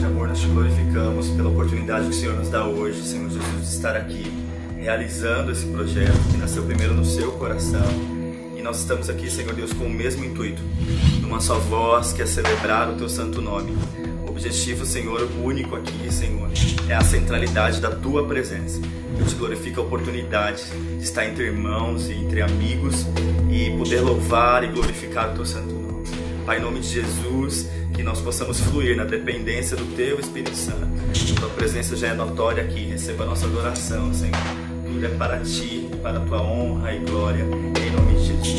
nós te glorificamos pela oportunidade que o Senhor nos dá hoje, Senhor Jesus, de estar aqui realizando esse projeto que nasceu primeiro no seu coração. E nós estamos aqui, Senhor Deus, com o mesmo intuito, numa só voz que é celebrar o teu santo nome. O objetivo, Senhor, único aqui, Senhor, é a centralidade da tua presença. Eu te glorifico a oportunidade de estar entre irmãos e entre amigos e poder louvar e glorificar o teu santo nome. Pai, em nome de Jesus, que nós possamos fluir na dependência do Teu Espírito Santo. Tua presença já é notória aqui, receba a nossa adoração, Senhor. Tudo é para Ti, para a Tua honra e glória, em nome de Jesus.